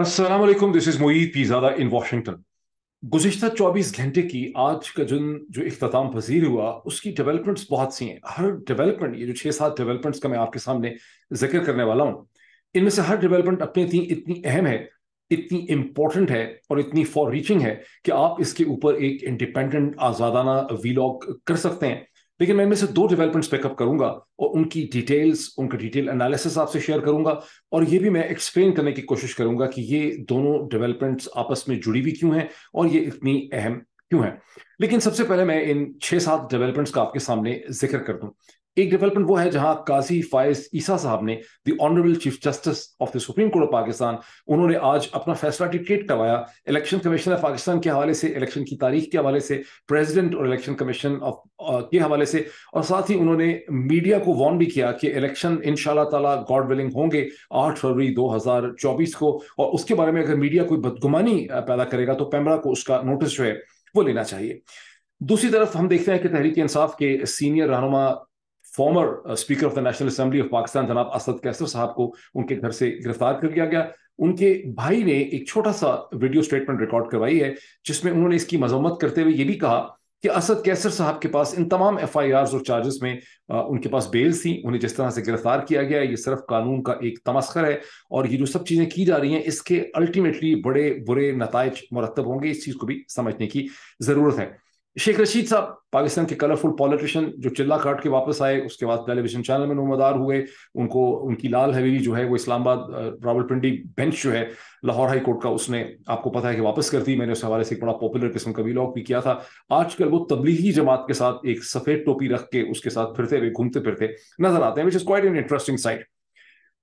Aslam this is Moeed Pirzada in Washington गुजशत 24 घंटे की आज का जो जो अख्ताम पजीर हुआ, उसकी डेवलपमेंट्स बहुत सी हैं। हर डेवलपमेंट ये जो छः सात डेवलपमेंट्स का मैं आपके सामने ज़िक्र करने वाला हूँ, इनमें से हर डेवलपमेंट अपने इतनी इतनी अहम है, इतनी इंपॉर्टेंट है और इतनी फॉर रीचिंग है कि आप इसके ऊपर एक इंडिपेंडेंट आज़ादाना वीलॉग कर सकते हैं। लेकिन मैं इनमें से दो डेवलपमेंट्स पिकअप करूँगा और उनकी डिटेल्स उनका डिटेल एनालिसिस आपसे शेयर करूँगा और ये भी मैं एक्सप्लेन करने की कोशिश करूँगा कि ये दोनों डेवलपमेंट्स आपस में जुड़ी हुई क्यों हैं और ये इतनी अहम क्यों है। लेकिन सबसे पहले मैं इन छह सात डेवलपमेंट्स का आपके सामने ज़िक्र कर दूँ। एक डेवलपमेंट वो है जहाँ काजी फायज ईसा साहब ने the honourable chief justice of the supreme court of Pakistan उन्होंने आज अपना फैसला डिक्टेट करवाया। इलेक्शन कमीशन ऑफ़ पाकिस्तान के हवाले से इलेक्शन की तारीख के हवाले से प्रेसिडेंट और इलेक्शन कमीशन ऑफ़ के हवाले से, और साथ ही उन्होंने मीडिया को वॉर्न भी किया कि इलेक्शन इन ताला गॉड विलिंग होंगे आठ फरवरी दो हज़ार चौबीस को, और उसके बारे में अगर मीडिया कोई बदगुमानी पैदा करेगा तो पैमरा को उसका नोटिस जो है वो लेना चाहिए। दूसरी तरफ़ हम देखते हैं कि तहरीक इंसाफ के सीनियर रहनुमा former speaker of the national assembly of Pakistan जनाब असद कैसर साहब को उनके घर से गिरफ़्तार कर लिया गया। उनके भाई ने एक छोटा सा वीडियो स्टेटमेंट रिकॉर्ड करवाई है जिसमें उन्होंने इसकी मजम्मत करते हुए ये भी कहा कि असद कैसर साहब के पास इन तमाम एफ़ आई आर और चार्जेस में आ, उनके पास बेल थी। उन्हें जिस तरह से गिरफ़्तार किया गया ये सिर्फ़ कानून का एक तमस्कर है और ये जो सब चीज़ें की जा रही हैं इसके अल्टीमेटली बड़े बुरे नतज मुरतब होंगे। इस चीज़ को भी समझने की ज़रूरत है। शेख रशीद साहब, पाकिस्तान के कलरफुल पॉलिटिशियन जो चिल्ला काट के वापस आए, उसके बाद टेलीविज़न चैनल में नुमदार हुए, उनको, उनकी लाल हवेली जो है, वो इस्लामाबाद रावलपिंडी बेंच जो है, लाहौर हाई कोर्ट का उसने, आपको पता है कि वापस कर दी। मैंने उस हवाले से एक बड़ा पॉपुलर किस्म का वीलॉग भी किया था। आजकल वो तबलीगी जमात के साथ एक सफ़ेद टोपी रख के उसके साथ फिरते हुए, घूमते फिरते नज़र आते हैं which is quite an interesting site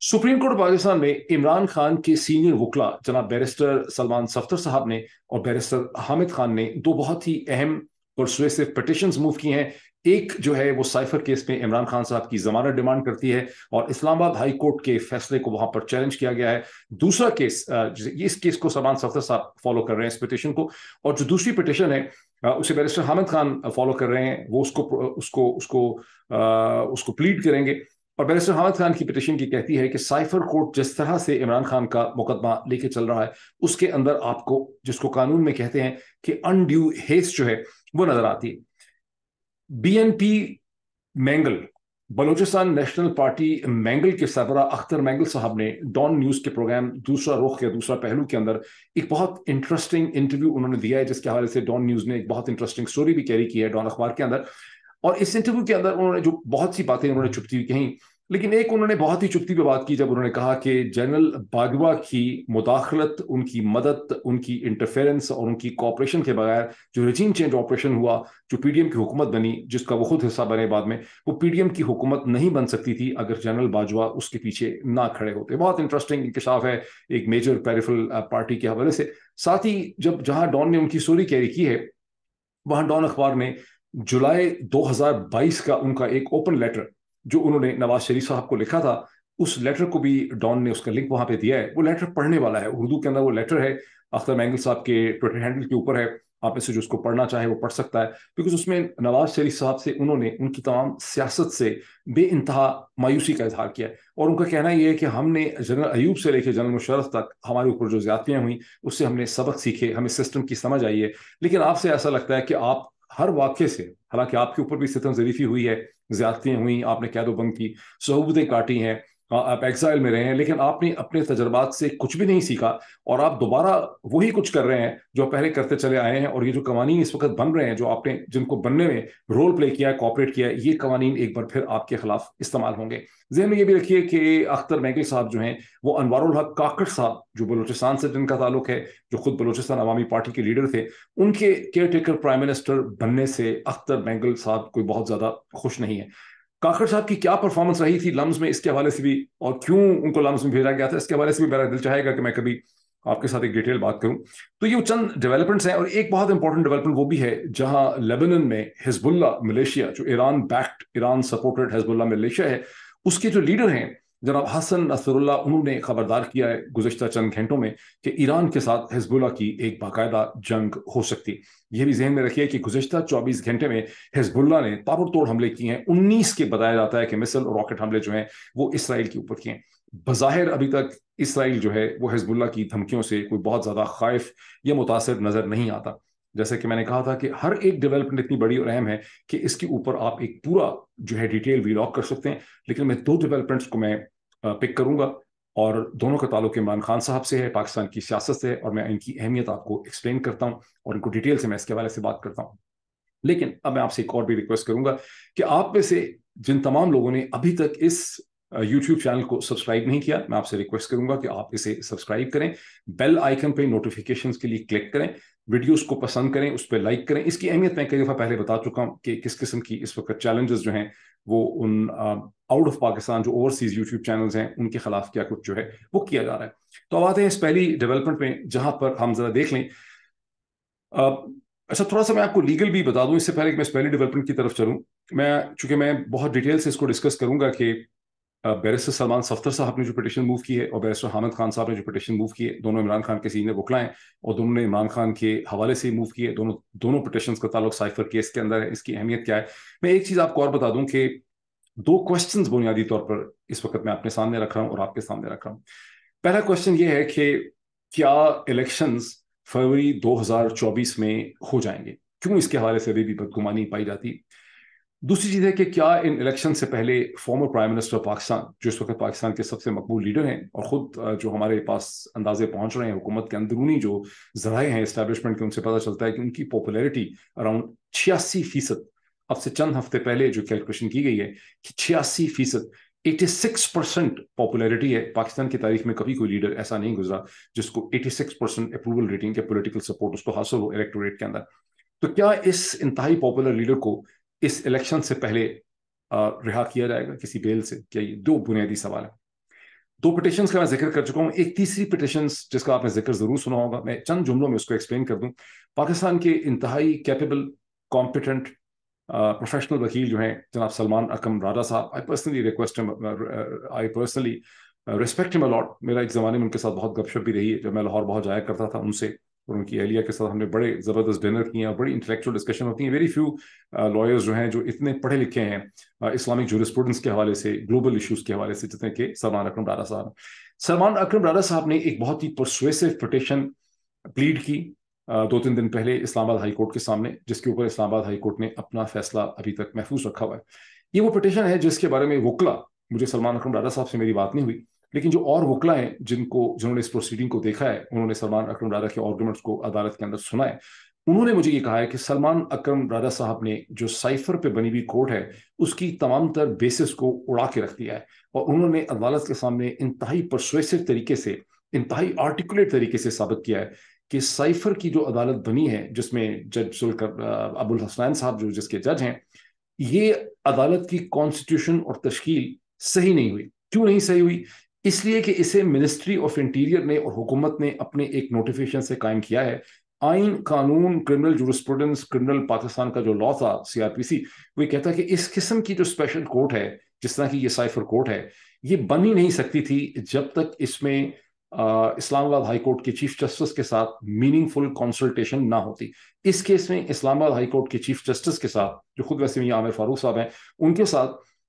supreme court Pakistan में इमरान खान के सीनियर वकला, जनाब बैरिस्टर सलमान सफ्तर साहब ने और बैरिस्टर हामिद खान ने दो बहुत ही अहम परसुएसिव पटिशन मूव की हैं। एक जो है वो साइफर केस में इमरान खान साहब की जमानत डिमांड करती है और इस्लामाबाद हाई कोर्ट के फैसले को वहाँ पर चैलेंज किया गया है। दूसरा केस इस केस को सलमान सफ्तर साहब फॉलो कर रहे हैं इस पिटिशन को। और जो दूसरी पिटिशन है उसे बैरिस्टर हामिद खान फॉलो कर रहे हैं। वो उसको उसको उसको उसको प्लीड करेंगे। और बैरिस्टर हामिद खान की पिटिशन की कहती है कि साइफर कोर्ट जिस तरह से इमरान खान का मुकदमा लेके चल रहा है, उसके अंदर आपको, जिसको कानून में कहते हैं कि अनड्यू हेस्ट जो है, वो नज़र आती है। BNP Mengal Balochistan national party Mengal के सरबरा अख्तर मैंगल साहब ने डॉन न्यूज़ के प्रोग्राम दूसरा रुख या दूसरा पहलू के अंदर एक बहुत इंटरेस्टिंग इंटरव्यू उन्होंने दिया है, जिसके हवाले से डॉन न्यूज़ ने एक बहुत इंटरेस्टिंग स्टोरी भी कैरी की है डॉन अखबार के अंदर। और इस इंटरव्यू के अंदर उन्होंने जो बहुत सी बातें उन्होंने चुपती हुई कहीं, लेकिन एक उन्होंने बहुत ही चुप्ती पे बात की जब उन्होंने कहा कि जनरल बाजवा की मुदाखलत, उनकी मदद, उनकी इंटरफेरेंस और उनकी कॉपरेशन के बगैर जो रजीम चेंज ऑपरेशन हुआ, जो पीडीएम की हुकूमत बनी, जिसका वो खुद हिस्सा बने बाद में, वो पीडीएम की हुकूमत नहीं बन सकती थी अगर जनरल बाजवा उसके पीछे ना खड़े होते। बहुत इंटरेस्टिंग इंकशाफ है एक मेजर पेरिफल पार्टी के हवाले से। साथ ही जब जहाँ डॉन ने उनकी स्टोरी कैरी की है, वहाँ डॉन अखबार ने जुलाई 2022 का उनका एक ओपन लेटर जो उन्होंने नवाज़ शरीफ साहब को लिखा था, उस लेटर को भी डॉन ने उसका लिंक वहाँ पे दिया है। वो लेटर पढ़ने वाला है। उर्दू के अंदर वो लेटर है। अख्तर मैंगल साहब के ट्विटर हैंडल के ऊपर है। आप में से जो उसको पढ़ना चाहे वो पढ़ सकता है। बिकॉज़ उसमें नवाज़ शरीफ साहब से उन्होंने उनकी तमाम सियासत से बे इंतहा मायूसी का इजहार किया और उनका कहना यह है कि हमने जनरल अयूब से लेकर जनरल मुशरफ तक हमारे ऊपर जो ज्यादतियाँ हुई, उससे हमने सबक सीखे, हमें सिस्टम की समझ आई है। लेकिन आपसे ऐसा लगता है कि आप हर वाक्य से, हालाँकि आपके ऊपर भी सितम जरीफी हुई है ज्यादतियाँ हुई, आपने कैदोबंद की सहूबतें काटी हैं आप एग्जाइल में रहे हैं, लेकिन आपने अपने तजर्बात से कुछ भी नहीं सीखा और आप दोबारा वही कुछ कर रहे हैं जो पहले करते चले आए हैं और ये जो कवानीन इस वक्त बन रहे हैं, जो आपने, जिनको बनने में रोल प्ले किया है कॉपरेट किया है, ये कवानीन एक बार फिर आपके खिलाफ इस्तेमाल होंगे। जहन में ये भी रखिए कि अख्तर मैगल साहब जो हैं, वो अनवारुल हक काकड़ साहब, जो बलोचिस्तान से जिनका ताल्लुक है, जो खुद बलोचिस्तान अवामी पार्टी के लीडर थे, उनके केयर टेकर प्राइम मिनिस्टर बनने से अख्तर मैगल साहब कोई बहुत ज़्यादा खुश नहीं है। काकड़ साहब की क्या परफॉर्मेंस रही थी लम्स में? इसके हवाले से भी, और क्यों उनको लम्स में भेजा गया था? इसके हवाले से भी मेरा दिल चाहेगा कि मैं कभी आपके साथ एक डिटेल बात करूँ। तो ये चंद डेवलपमेंट्स हैं, और एक बहुत इंपॉर्टेंट डेवलपमेंट वो भी है, जहाँ लेबनन में हिजबुल्ला मलेशिया जो Iran backed Iran supported Hezbollah militia है, उसके जो लीडर हैं जनाब हसन नसरुल्ला, उन्होंने खबरदार किया है गुजशत चंद घंटों में कि ईरान के साथ हिजबुल्ला की एक बाकायदा जंग हो सकती। है यह भी जहन में रखिए कि गुजशत 24 घंटे में हिजबुल्ला ने ताबड़तोड़ हमले किए हैं। 19 के बताया जाता है कि मिसल और रॉकेट हमले जो हैं, वो इसराइल के ऊपर किए हैं। बज़ाहिर अभी तक इसराइल जो है, वो हिजबुल्ला की धमकियों से कोई बहुत ज़्यादा खाइफ या मुतासर नज़र नहीं आता। जैसे कि मैंने कहा था कि हर एक डेवलपमेंट इतनी बड़ी और अहम है कि इसके ऊपर आप एक पूरा जो है डिटेल वीलॉग कर सकते हैं। लेकिन मैं दो डेवलपमेंट्स को मैं पिक करूँगा और दोनों का ताल्लुक इमरान खान साहब से है, पाकिस्तान की सियासत से और मैं इनकी अहमियत आपको एक्सप्लेन करता हूँ और इनको डिटेल से मैं इसके हवाले से बात करता हूँ। लेकिन अब मैं आपसे एक और भी रिक्वेस्ट करूँगा कि आप में से जिन तमाम लोगों ने अभी तक इस यूट्यूब चैनल को सब्सक्राइब नहीं किया, मैं आपसे रिक्वेस्ट करूँगा कि आप इसे सब्सक्राइब करें बेल आइकन पे नोटिफिकेशंस के लिए क्लिक करें वीडियोस को पसंद करें, उस पर लाइक करें। इसकी अहमियत मैं कई दफ़ा पहले बता चुका हूँ कि किस किस्म की इस वक्त चैलेंजेस जो हैं, वो उन आउट ऑफ़ पाकिस्तान जो ओवरसीज यूट्यूब चैनल्स हैं, उनके खिलाफ क्या कुछ जो है, वो किया जा रहा है। तो अब आते हैं इस पहली डेवलपमेंट में, जहाँ पर हम जरा देख लें। अच्छा थोड़ा सा मैं आपको लीगल भी बता दूँ। इससे पहले कि मैं इस पहली डेवलपमेंट की तरफ़ चलूँ, मैं, चूँकि मैं बहुत डिटेल से इसको डिस्कस करूँगा कि बैरिस्टर सलमान सफ्तर साहब ने जो पिटिशन मूव की है और बैरिस्टर हामिद खान साहब ने जो पिटिशन मूव की है दोनों इमरान खान के सीनियर वकला हैं और दोनों ने इमरान खान के हवाले से मूव किए दोनों दोनों पिटिशन का ताल्लुक साइफर केस के अंदर है इसकी अहमियत क्या है मैं एक चीज़ आपको और बता दूँ कि दो क्वेश्चन बुनियादी तौर पर इस वक्त मैं अपने सामने रख रहा हूँ और आपके सामने रख रहा हूँ। पहला क्वेश्चन ये है कि क्या इलेक्शन फरवरी दो हज़ार चौबीस में हो जाएँगे? क्यों इसके हवाले से अभी भी बदगुमानी पाई जाती? दूसरी चीज़ है कि क्या इन इलेक्शन से पहले फॉर्मर प्राइम मिनिस्टर पाकिस्तान जो इस वक्त पाकिस्तान के सबसे मकबूल लीडर हैं और खुद जो हमारे पास अंदाजे पहुँच रहे हैं, हुकूमत के अंदरूनी जो जराए हैं इस्टेब्लिशमेंट के, उनसे पता चलता है कि उनकी पॉपुलैरिटी अराउंड छियासी फ़ीसद, अब से चंद हफ़्ते पहले जो कैलकुलेशन की गई है कि छियासी फ़ीसद 86 परसेंट पॉपुलैरिटी है। पाकिस्तान की तारीख में कभी कोई लीडर ऐसा नहीं गुजरा जिसको 86 परसेंट अप्रूवल रेटिंग के पॉलिटिकल सपोर्ट उसको हासिल हो इलेक्टोरेट के अंदर। तो क्या इस इंतहाई पॉपुलर लीडर को इस इलेक्शन से पहले रिहा किया जाएगा किसी बेल से, क्या ये दो बुनियादी सवाल है। दो पिटिशन का मैं ज़िक्र कर चुका हूँ, एक तीसरी पिटिशन जिसका आपने ज़िक्र ज़रूर सुना होगा, मैं चंद जुमलों में उसको एक्सप्लेन कर दूँ। पाकिस्तान के इंतहाई कैपेबल कॉम्पिटेंट प्रोफेशनल वकील जो हैं, जनाब सलमान अकम राजा साहब I personally request I personally respect him a lot मेरा एक ज़माने में उनके साथ बहुत गपशप भी रही है, जब मैं लाहौर बहुत जाया करता था उनसे। और उनकी अहलिया के साथ हमने बड़े ज़बरदस्त डिनर किए हैं, बड़ी इंटेलेक्चुअल डिस्कशन होती हैं। वेरी फ्यू लॉयर्स जो हैं, जो इतने पढ़े लिखे हैं इस्लामिक जूरिस्प्रूडेंस के हवाले से ग्लोबल इशूज़ के हवाले से, जितने के सलमान अक्रम डारा साहब। सलमान अक्रम डारा साहब ने एक बहुत ही परसुएसिव पटिशन प्लीड की दो तीन दिन पहले इस्लामाबाद हाई कोर्ट के सामने, जिसके ऊपर इस्लामाबाद हाई कोर्ट ने अपना फैसला अभी तक महफूज रखा हुआ है। ये वो पटिशन है जिसके बारे में वकला, मुझे सलमान अक्रम डारा साहब से मेरी बात नहीं हुई। लेकिन जो और वकला हैं, जिनको, जिन्होंने इस प्रोसीडिंग को देखा है, उन्होंने सलमान अक्रम राजा के आर्गूमेंट्स को अदालत के अंदर सुना है। उन्होंने मुझे ये कहा है कि सलमान अक्रम राजा साहब ने जो साइफर पे बनी हुई कोर्ट है, उसकी तमाम तर बेसिस को उड़ा के रख दिया है और उन्होंने अदालत के सामने इंतहाई परसुएसिव तरीके से, इंतहाई आर्टिकुलेट तरीके से साबित किया है कि साइफर की जो अदालत बनी है, जिसमें जज सुलकर अबुल हसनैन साहब जो, जिसके जज हैं, ये अदालत की कॉन्स्टिट्यूशन और तश्कील सही नहीं हुई। क्यों नहीं सही हुई? इसलिए कि इसे मिनिस्ट्री ऑफ़ इंटीरियर ने और हुकूमत ने अपने एक नोटिफिकेशन से कायम किया है। आइन कानून क्रिमिनल जूरिस्प्रूडेंस क्रिमिनल पाकिस्तान का जो लॉ था सीआरपीसी वो ये कहता है कि इस किस्म की जो स्पेशल कोर्ट है जिस तरह की ये साइफर कोर्ट है ये बन ही नहीं सकती थी जब तक इसमें इस्लामाबाद हाई कोर्ट के चीफ जस्टिस के साथ मीनिंगफुल कंसल्टेशन ना होती। इस केस में इस्लामाबाद हाई कोर्ट के चीफ जस्टिस के साथ जो खुद वैसे आमिर फारूक साहब हैं उनके साथ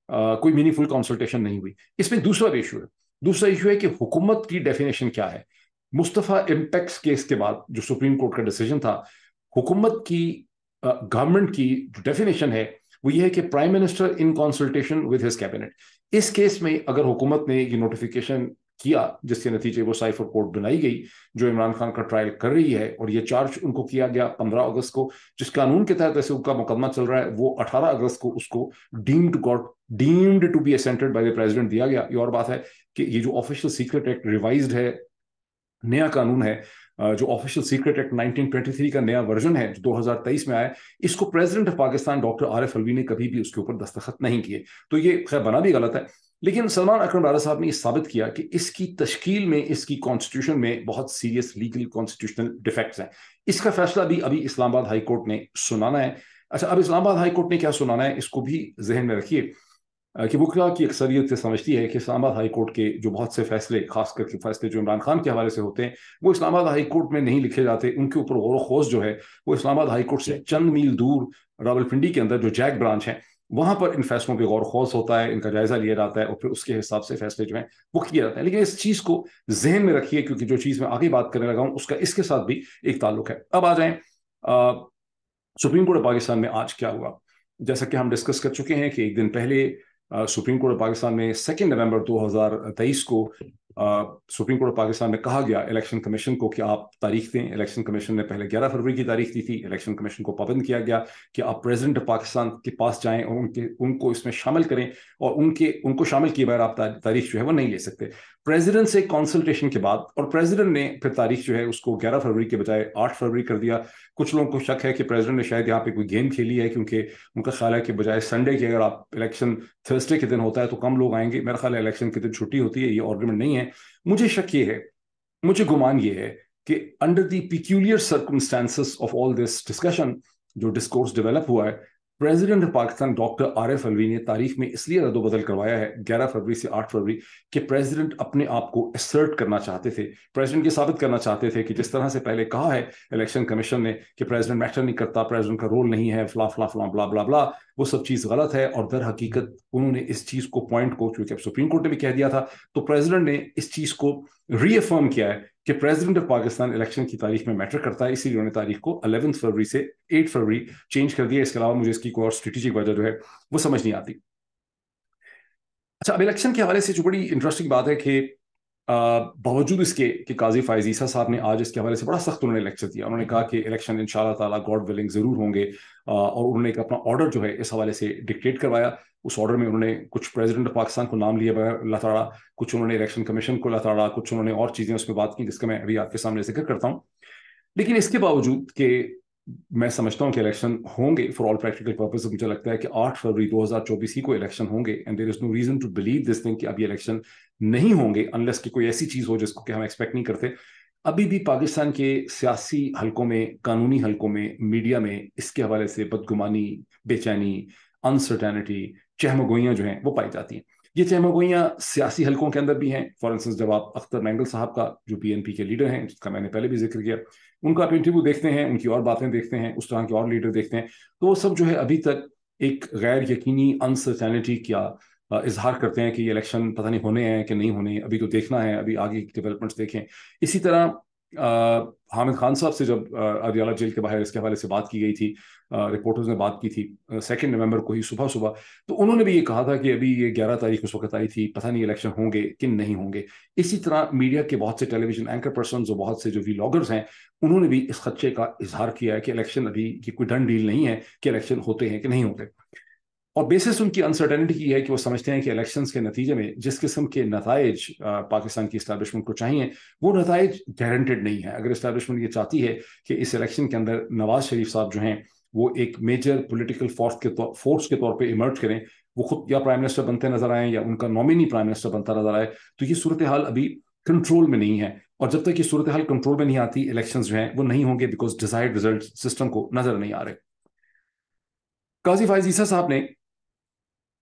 आ, कोई मीनिंगफुल कंसल्टेशन नहीं हुई। इसमें दूसरा भी इशू है। दूसरा इशू है कि हुकूमत की डेफिनेशन क्या है? मुस्तफ़ा इम्पैक्ट केस के बाद जो सुप्रीम कोर्ट का डिसीज़न था, हुकूमत की गवर्नमेंट की जो डेफिनेशन है, वो ये है कि prime minister in consultation with his cabinet इस केस में अगर हुकूमत ने ये नोटिफिकेशन किया, जिसके नतीजे वो साइफर कोर्ट बनाई गई, जो इमरान खान का ट्रायल कर रही है, और ये चार्ज उनको किया गया पंद्रह अगस्त को, जिस कानून के तहत ऐसे उनका मुकदमा चल रहा है, वो अठारह अगस्त को उसको deemed god deemed to be assented by the president दिया गया। ये और बात है कि ये जो ऑफिशियल सीक्रेट एक्ट रिवाइज है, नया कानून है जो ऑफिशियल सीक्रेट एक्ट 1923 का नया वर्जन है, जो 2023 में आया, इसको president of Pakistan doctor R F Alvi ने कभी भी उसके ऊपर दस्तखत नहीं किए। तो ये खैर बना भी गलत है। लेकिन सलमान अकरम राजा साहब ने यह साबित किया कि इसकी तश्कील में इसकी कॉन्स्टिट्यूशन में बहुत सीरियस लीगल कॉन्स्टिट्यूशनल डिफेक्ट्स हैं। इसका फैसला भी अभी इस्लामाबाद हाई कोर्ट ने सुनाना है। अच्छा अब इस्लामाबाद हाई कोर्ट ने क्या सुनाना है इसको भी जहन में रखिए कि वकला की अक्सरियत से समझती है कि इस्लामाबाद हाई कोर्ट के जो बहुत से फैसले खास करके फैसले जो इमरान खान के हवाले से होते हैं वो इस्लामाबाद हाई कोर्ट में नहीं लिखे जाते। उनके ऊपर गौर खोज जो है वो इस्लामाबाद हाई कोर्ट से चंद मील दूर रावलपिंडी के अंदर जो जैक ब्रांच है वहाँ पर इन फैसलों पर गौर खोज होता है, इनका जायजा लिया जाता है और फिर उसके हिसाब से फैसले जो है वो किए जाते हैं। लेकिन इस चीज़ को जहन में रखिए, क्योंकि जो चीज़ मैं आगे बात करने लगा हूँ, उसका इसके साथ भी एक ताल्लुक है। अब आ जाए सुप्रीम कोर्ट ऑफ़ पाकिस्तान में आज क्या हुआ? जैसा कि हम डिस्कस कर चुके हैं कि एक दिन पहले सुप्रीम कोर्ट ऑफ़ पाकिस्तान में सेकेंड नवंबर 2023 को सुप्रीम कोर्ट ऑफ़ पाकिस्तान में कहा गया इलेक्शन कमीशन को कि आप तारीख दें। इलेक्शन कमीशन ने पहले 11 फरवरी की तारीख दी थी। इलेक्शन कमीशन को पाबंद किया गया कि आप प्रेसिडेंट ऑफ़ पाकिस्तान के पास जाएँ और उनके, उनको इसमें शामिल करें और उनके, उनको शामिल किए बगैर आप तारीख जो है वो नहीं ले सकते। प्रेसिडेंट से कंसल्टेशन के बाद, और प्रेसिडेंट ने फिर तारीख जो है उसको 11 फरवरी के बजाय 8 फरवरी कर दिया। कुछ लोगों को शक है कि प्रेसिडेंट ने शायद यहाँ पे कोई गेम खेली है, क्योंकि उनका ख्याल है कि बजाय संडे के अगर आप इलेक्शन थर्सडे के दिन होता है तो कम लोग आएँगे। मेरा ख्याल है इलेक्शन के दिन छुट्टी होती है, ये आर्ग्यूमेंट नहीं है। मुझे शक ये है, मुझे गुमान ये है कि under the peculiar circumstances of all this discussion जो डिस्कोर्स डेवलप हुआ है president of Pakistan doctor R F Alvi ने तारीख में इसलिए रद्दबदल करवाया है 11 फरवरी से 8 फरवरी कि प्रेसिडेंट अपने आप को असर्ट करना चाहते थे। प्रेसिडेंट ये साबित करना चाहते थे कि जिस तरह से पहले कहा है इलेक्शन कमीशन ने, कि प्रेसिडेंट मैटर नहीं करता, प्रेसिडेंट का रोल नहीं है फ्ला फ्ला फ्ला ब्ला ब्ला ब्ला वो सब चीज़ गलत है और दर हकीकत उन्होंने इस चीज़ को पॉइंट को, चूँकि सुप्रीम कोर्ट ने भी कह दिया था तो प्रेसिडेंट ने इस चीज़ को रीअफर्म किया है कि प्रेसिडेंट ऑफ़ पाकिस्तान इलेक्शन की तारीख में मैटर करता है, इसीलिए उन्होंने तारीख को अलेवंथ फरवरी से एट फरवरी चेंज कर दिया इसके अलावा मुझे इसकी कोई और स्ट्रेटेजिक वजह जो है, वो समझ नहीं आती। अच्छा अब इलेक्शन के हवाले से जो बड़ी इंटरेस्टिंग बात है कि बावजूद इसके, कि काजी फायजीसा साहब ने आज इसके हवाले से बड़ा सख्त उन्होंने लेक्चर दिया। उन्होंने कहा कि इलेक्शन इन ताला गॉड विलिंग ज़रूर होंगे और उन्होंने एक अपना ऑर्डर जो है इस हवाले से डिक्टेट करवाया। उस ऑर्डर में उन्होंने कुछ प्रेसिडेंट ऑफ़ पाकिस्तान को नाम लिया बगैर लताड़ा कुछ उन्होंने इलेक्शन कमीशन को, अल्लाह लताड़ा कुछ उन्होंने और चीज़ें उसमें बात की जिसका मैं अभी आपके सामने ज़िक्र करता हूँ। लेकिन इसके बावजूद कि मैं समझता हूँ कि इलेक्शन होंगे फॉर ऑल प्रैक्टिकल पर्पज मुझे लगता है कि 8 फरवरी 2024 ही को इलेक्शन होंगे and there is no reason to believe this thing कि अभी इलेक्शन नहीं होंगे अनलेस कि कोई ऐसी चीज़ हो जिसको कि हम एक्सपेक्ट नहीं करते। अभी भी पाकिस्तान के सियासी हलकों में, कानूनी हलकों में मीडिया में इसके हवाले से बदगुमानी, बेचैनी अनसर्टेनिटी चहमगोइयाँ जो हैं, वो पाई जाती हैं। ये चहमगोइयाँ सियासी हलकों के अंदर भी हैं। फॉर इंस्टेंस जब आप अख्तर मैंगल साहब का, जो पीएनपी के लीडर हैं, जिसका मैंने पहले भी ज़िक्र किया, उनका आप इंटरव्यू देखते हैं, उनकी और बातें देखते हैं, उस तरह के और लीडर देखते हैं। तो वो सब जो है अभी तक एक गैर यकीनी अनसर्टेनिटी क्या इजहार करते हैं कि ये इलेक्शन पता नहीं होने हैं कि नहीं होने अभी तो देखना है, अभी आगे डेवलपमेंट्स देखें। इसी तरह हामिद खान साहब से जब अदियाला जेल के बाहर इसके हवाले से बात की गई थी रिपोर्टर्स ने बात की थी सेकेंड नवंबर को ही सुबह सुबह तो उन्होंने भी ये कहा था कि अभी ये ग्यारह तारीख उस वक्त आई थी, पता नहीं इलेक्शन होंगे कि नहीं होंगे। इसी तरह मीडिया के बहुत से टेलीविज़न एंकर पर्सन और बहुत से जो वीलॉगर्स हैं, उन्होंने भी इस खदशे का इजहार किया है कि इलेक्शन अभी की कोई डन डील नहीं है कि इलेक्शन होते हैं कि नहीं होते। और बेसिस उनकी अनसर्टेनिटी की है कि वो समझते हैं कि इलेक्शन के नतीजे में जिस किस्म के नतज पाकिस्तान की इस्टेब्लिशमेंट को चाहिए, वो नतज गारंटेड नहीं है। अगर इस्टेब्लिशमेंट ये चाहती है कि इस इलेक्शन के अंदर नवाज़ शरीफ साहब जो हैं, वो एक मेजर पोलिटिकल फोर्स के तौर फोर्स के तौर पर इमर्ज करें, वो खुद या प्राइम मिनिस्टर बनते नज़र आए या उनका नॉमिनी प्राइम मिनिस्टर बनता नज़र आए तो ये सूरत हाल अभी कंट्रोल में नहीं है। और जब तक ये सूरत हाल कंट्रोल में नहीं आती इलेक्शन जो हैं, वो नहीं होंगे बिकॉज़ डिजायर्ड रिज़ल्ट सिस्टम को नज़र नहीं आ रहे। काजी फायजीसा साहब ने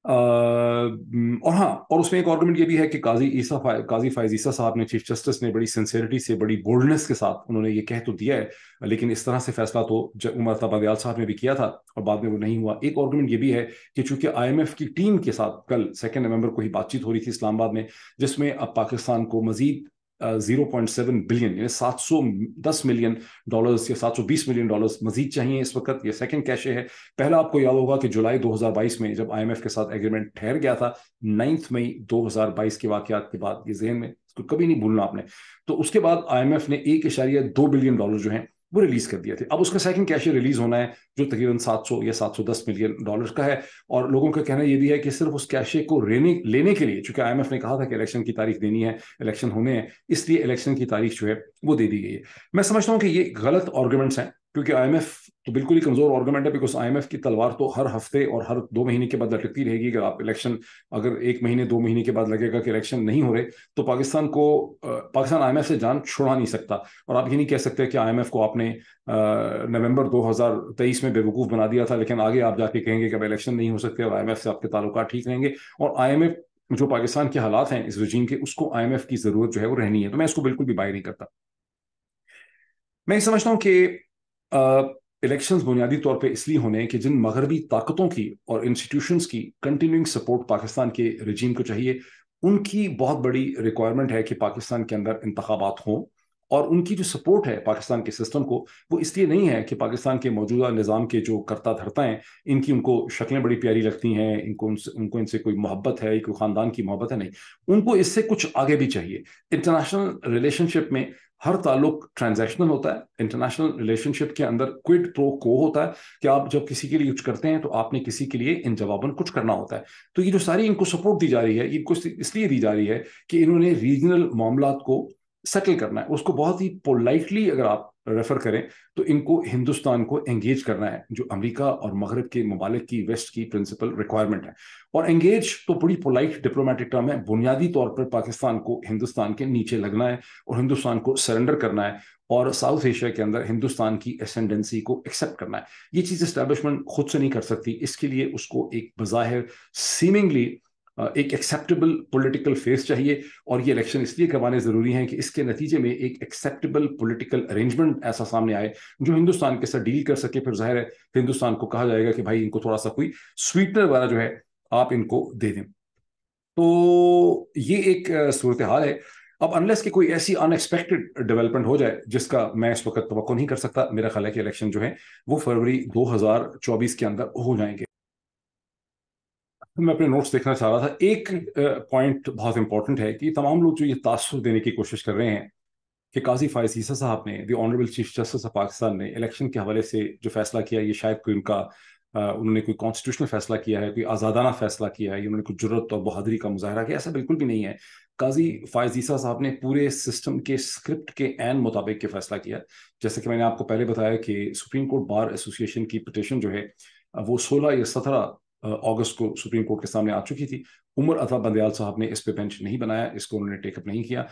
और हाँ और उसमें एक आर्गूमेंट ये भी है कि काजी ईसा काजी फायज ईसा साहब ने चीफ जस्टिस ने बड़ी सेंसियरिटी से, बड़ी बोल्डनेस के साथ उन्होंने ये कह तो दिया है, लेकिन इस तरह से फैसला तो उमर तबादयाल साहब ने भी किया था और बाद में वो नहीं हुआ। एक आर्गूमेंट ये भी है कि चूँकि आईएमएफ की टीम के साथ कल सेकेंड नवंबर को ही बातचीत हो रही थी इस्लामाबाद में, जिसमें अब पाकिस्तान को मजीद ज़ीरो पॉइंट सेवन बिलियन यानी सात सौ दस मिलियन डॉलर्स या सात सौ बीस मिलियन डॉलर्स मजीद चाहिए इस वक्त। ये सेकंड कैशे है। पहला आपको याद होगा कि जुलाई 2022 में जब आई एम एफ़ के साथ एग्रीमेंट ठहर गया था, नाइन्थ मई 2022 के वाकत के बाद, ये जहन में इसको कभी नहीं भूलना आपने। तो उसके बाद आई एम एफ़ ने एक इशारिया दो बिलियन डॉलर जो है वो रिलीज़ कर दिया थे। अब उसका सेकंड कैश रिलीज़ होना है, जो तकरीबन 700 या 710 मिलियन डॉलर का है। और लोगों का कहना यह भी है कि सिर्फ़ उस कैशे को लेने लेने के लिए, चूँकि आईएमएफ ने कहा था कि इलेक्शन की तारीख देनी है इलेक्शन होने हैं, इसलिए इलेक्शन की तारीख जो है, वो दे दी गई है। मैं समझता हूँ कि ये गलत आर्ग्यूमेंट्स हैं, क्योंकि आईएमएफ तो बिल्कुल ही कमज़ोर आर्गूमेंट है बिकॉज़ आईएमएफ की तलवार तो हर हफ़्ते और हर दो महीने के बाद लटकती रहेगी। अगर आप इलेक्शन अगर एक महीने, दो महीने के बाद लगेगा कि इलेक्शन नहीं हो रहे तो पाकिस्तान को पाकिस्तान आईएमएफ से जान छुड़ा नहीं सकता। और आप ये नहीं कह सकते कि आईएमएफ को आपने नवंबर 2023 में बेवकूफ़ बना दिया था, लेकिन आगे आप जाके कहेंगे कि अब इलेक्शन नहीं हो सकते और आईएमएफ से आपके ताल्लुक ठीक रहेंगे। और आईएमएफ जो पाकिस्तान के हालात हैं इस रजीम के, उसको आईएमएफ की ज़रूरत जो है वो रहनी है। तो मैं इसको बिल्कुल भी बाय नहीं करता। मैं समझता हूँ कि इलेक्शंस बुनियादी तौर पे इसलिए होने हैं कि जिन मगरबी ताकतों की और इंस्टीट्यूशंस की कंटिन्यूइंग सपोर्ट पाकिस्तान के रजीम को चाहिए, उनकी बहुत बड़ी रिक्वायरमेंट है कि पाकिस्तान के अंदर इंतबात हों। और उनकी जो सपोर्ट है पाकिस्तान के सिस्टम को, वो इसलिए नहीं है कि पाकिस्तान के मौजूदा निज़ाम के जो करता धरता हैं, इनकी उनको शक्लें बड़ी प्यारी लगती हैं, इनको उनसे, उनको इनसे कोई मोहब्बत है, कोई ख़ानदान की मोहब्बत है नहीं। उनको इससे कुछ आगे भी चाहिए। इंटरनेशनल रिलेशनशिप में हर ताल्लुक ट्रांजैक्शनल होता है इंटरनेशनल रिलेशनशिप के अंदर क्विड प्रो को होता है कि आप जब किसी के लिए कुछ करते हैं तो आपने किसी के लिए इन जवाबन कुछ करना होता है। तो ये जो सारी इनको सपोर्ट दी जा रही है इनको इसलिए दी जा रही है कि इन्होंने रीजनल मामला को सेटल करना है। उसको बहुत ही पोलाइटली अगर आप रेफर करें तो इनको हिंदुस्तान को एंगेज करना है, जो अमेरिका और मगरब के ममालिक की वेस्ट की प्रिंसिपल रिक्वायरमेंट है। और एंगेज तो बड़ी पोलाइट डिप्लोमेटिक टर्म है, बुनियादी तौर पर पाकिस्तान को हिंदुस्तान के नीचे लगना है और हिंदुस्तान को सरेंडर करना है और साउथ एशिया के अंदर हिंदुस्तान की एसेंडेंसी को एक्सेप्ट करना है। ये चीज़ इस्टेब्लिशमेंट खुद से नहीं कर सकती, इसके लिए उसको एक बज़ाहिर सीमिंगली एक एक्सेप्टेबल पॉलिटिकल फेस चाहिए और ये इलेक्शन इसलिए करवाने ज़रूरी हैं कि इसके नतीजे में एक एक्सेप्टेबल पॉलिटिकल अरेंजमेंट ऐसा सामने आए जो हिंदुस्तान के साथ डील कर सके। फिर ज़ाहिर है, हिंदुस्तान को कहा जाएगा कि भाई इनको थोड़ा सा कोई स्वीटनर वाला जो है, आप इनको दे दें। तो ये एक सूरत हाल है। अब अनलेस की कोई ऐसी अनएक्सपेक्टेड डेवलपमेंट हो जाए, जिसका मैं इस वक्त तो नहीं कर सकता, मेरा ख्याल है कि इलेक्शन जो है, वो फरवरी 2024 के अंदर हो जाएँगे। मैं अपने नोट्स देखना चाह रहा था। एक पॉइंट बहुत इंपॉर्टेंट है कि तमाम लोग जो ये तासर देने की कोशिश कर रहे हैं कि काजी फायज ईसा साहब ने the honourable chief justice of Pakistan ने इलेक्शन के हवाले से जो फैसला किया, ये शायद कोई उनका उन्होंने कोई कॉन्स्टिट्यूशनल फैसला किया है, कोई आज़ादाना फैसला किया है उन्होंने कोई ज़रूरत और बहादरी का मुजाहरा किया, ऐसा बिल्कुल भी नहीं है। काजी फायज ईसा साहब ने पूरे सिस्टम के स्क्रिप्ट के एन मुताबिक के फैसला किया। जैसे कि मैंने आपको पहले बताया कि सुप्रीम कोर्ट बार एसोसिएशन की पटिशन जो है, वो सोलह या सत्रह अगस्त को सुप्रीम कोर्ट के सामने आ चुकी थी। उमर अथवा बंदयाल साहब ने इस पे बेंच नहीं बनाया, इसको उन्होंने टेकअप नहीं किया।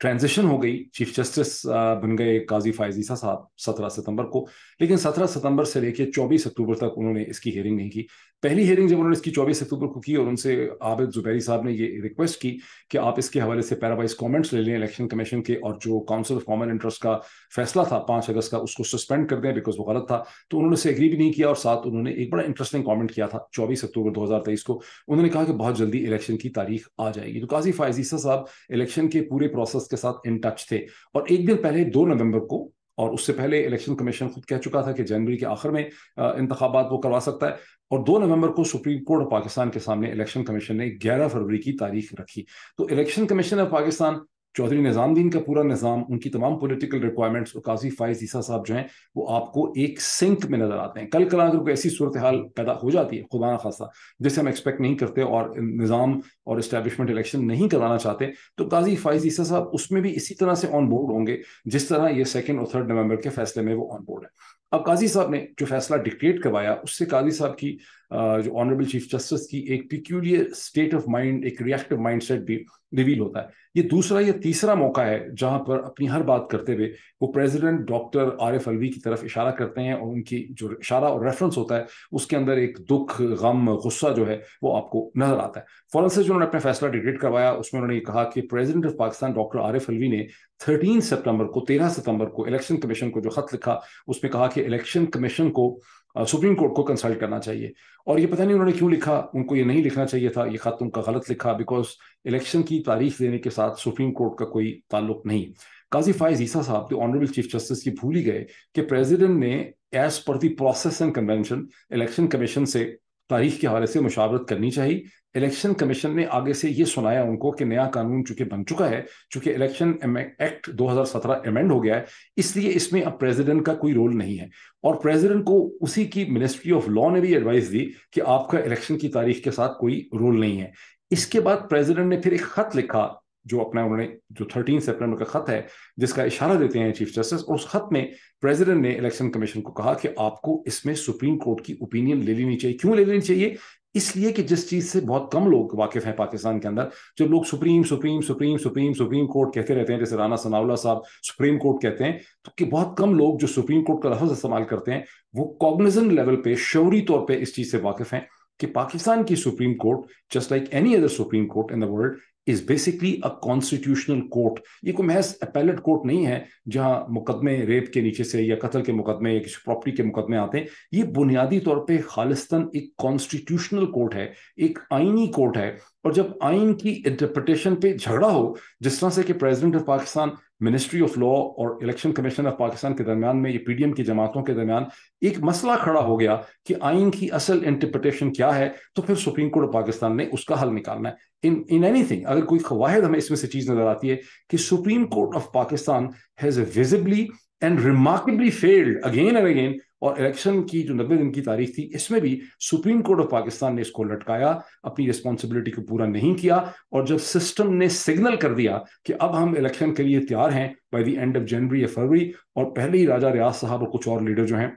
ट्रांजिशन हो गई चीफ जस्टिस बन गए काजी फायजीसा साहब सत्रह सितंबर को। लेकिन सत्रह सितंबर से लेकर चौबीस अक्टूबर तक उन्होंने इसकी हियरिंग नहीं की। पहली हियरिंग जब उन्होंने इसकी चौबीस अक्टूबर को की और उनसे आबिद जुबैरी साहब ने ये रिक्वेस्ट की कि आप इसके हवाले से पैरावाइज कमेंट्स ले लें इलेक्शन कमीशन के और जो काउंसिल ऑफ़ कॉमन इंटरेस्ट का फैसला था पाँच अगस्त का, उसको सस्पेंड कर दें बिकॉज़ वो गलत था। तो उन्होंने से एग्री भी नहीं किया और साथ उन्होंने एक बड़ा इंटरेस्टिंग कॉमेंट किया था चौबीस अक्टूबर दो हज़ार तेईस को। उन्होंने कहा कि बहुत जल्दी इलेक्शन की तारीख आ जाएगी। तो काजी फायजीसा साहब इलेक्शन के पूरे प्रोसेस के साथ इन टच थे और एक दिन पहले, दो नवंबर को और उससे पहले इलेक्शन कमीशन खुद कह चुका था कि जनवरी के आखिर में इंतबात वो करवा सकता है और दो नवंबर को सुप्रीम कोर्ट ऑफ़ पाकिस्तान के सामने इलेक्शन कमीशन ने 11 फरवरी की तारीख रखी। तो election commission of Pakistan Chaudhry Nizamuddin का पूरा निज़ाम, उनकी तमाम पॉलिटिकल रिक्वायरमेंट्स और काजी फाइज ईसा साहब जो हैं, वो आपको एक सिंक में नज़र आते हैं। कल कल अगर कोई ऐसी सूरत हाल पैदा हो जाती है, खुदा खासा जिसे हम एक्सपेक्ट नहीं करते और निज़ाम और इस्टेबलिशमेंट इलेक्शन नहीं कराना चाहते तो काजी फाइज ईसा साहब उसमें भी इसी तरह से ऑन बोर्ड होंगे, जिस तरह ये सेकेंड और थर्ड नवंबर के फैसले में वो ऑन बोर्ड है। अब काजी साहब ने जो फैसला डिक्टेट करवाया, उससे काजी साहब की जो ऑनरेबल चीफ जस्टिस की एक पिक्यूलियर स्टेट ऑफ़ माइंड एक रिएक्टिव माइंडसेट भी रिवील होता है। ये दूसरा या तीसरा मौका है जहाँ पर अपनी हर बात करते हुए वो प्रेसिडेंट डॉक्टर आरिफ अलवी की तरफ़ इशारा करते हैं और उनकी जो इशारा और रेफरेंस होता है, उसके अंदर एक दुख, गम, गुस्सा जो है वो आपको नज़र आता है। फ़ौरन से जो उन्होंने अपना फैसला डिक्रेट करवाया, उसमें उन्होंने कहा कि president of Pakistan doctor Arif Alvi ने थर्टीन सितंबर को, तेरह सितंबर को इलेक्शन कमीशन को जो खत लिखा, उसमें कहा कि इलेक्शन कमीशन को सुप्रीम कोर्ट को कंसल्ट करना चाहिए। और ये पता नहीं उन्होंने क्यों लिखा, उनको ये नहीं लिखना चाहिए था, ये खत उनका गलत लिखा बिकॉज़ इलेक्शन की तारीख देने के साथ सुप्रीम कोर्ट का कोई ताल्लुक नहीं। काजी फायज ईसा साहब तो ऑनरेबल चीफ जस्टिस की भूल ही गए कि प्रेसिडेंट ने as per the process and convention election commission से तारीख के हवाले से मुशावरत करनी चाहिए। इलेक्शन कमीशन ने आगे से ये सुनाया उनको कि नया कानून चूँकि बन चुका है, चूँकि इलेक्शन एक्ट 2017 अमेंड हो गया है, इसलिए इसमें अब प्रेसिडेंट का कोई रोल नहीं है। और प्रेसिडेंट को उसी की मिनिस्ट्री ऑफ़ लॉ ने भी एडवाइस दी कि आपका इलेक्शन की तारीख के साथ कोई रोल नहीं है। इसके बाद प्रेसिडेंट ने फिर एक खत लिखा जो अपना उन्होंने, जो थर्टीन सेप्टेम्बर का खत है, जिसका इशारा देते हैं चीफ जस्टिस और उस खत में प्रेसिडेंट ने इलेक्शन कमीशन को कहा कि आपको इसमें सुप्रीम कोर्ट की ओपिनियन ले लेनी चाहिए। क्यों ले लेनी चाहिए? इसलिए कि जिस चीज़ से बहुत कम लोग वाकिफ हैं पाकिस्तान के अंदर, जो लोग supreme supreme supreme supreme supreme court कहते रहते हैं, जैसे राना सनाउल्ला साहब सुप्रीम कोर्ट कहते हैं तो कि बहुत कम लोग जो सुप्रीम कोर्ट का लफ्ज इस्तेमाल करते हैं, वो कॉग्निजन लेवल पे, शौरी तौर पर इस चीज़ से वाकिफ हैं कि पाकिस्तान की supreme court just like any other supreme court in the world is basically a constitutional court ये कोई महज अपेलेट कोर्ट नहीं है, जहाँ मुकदमे रेप के नीचे से या कत्ल के मुकदमे या किसी प्रॉपर्टी के मुकदमे आते हैं। ये बुनियादी तौर पे खालिस्तान एक कॉन्स्टिट्यूशनल कोर्ट है, एक आइनी कोर्ट है। और जब आइन की इंटरप्रिटेशन पे झगड़ा हो, जिस तरह से कि president of Pakistan ministry of law और इलेक्शन कमीशन ऑफ़ पाकिस्तान के दरमियान में, ये पीडीएम की जमातों के दरमियान एक मसला खड़ा हो गया कि आइन की असल इंटरप्रिटेशन क्या है तो फिर सुप्रीम कोर्ट ऑफ़ पाकिस्तान ने उसका हल निकालना है। इन इन एनीथिंग अगर कोई वाहिद हमें इसमें से चीज़ नज़र आती है कि supreme court of Pakistan has visibly and remarkably failed again and again और इलेक्शन की जो नब्बे दिन की तारीख थी, इसमें भी सुप्रीम कोर्ट ऑफ़ पाकिस्तान ने इसको लटकाया, अपनी रिस्पॉन्सिबिलिटी को पूरा नहीं किया और जब सिस्टम ने सिग्नल कर दिया कि अब हम इलेक्शन के लिए तैयार हैं by the end of January या फरवरी और पहले ही राजा रियाज साहब और कुछ और लीडर जो हैं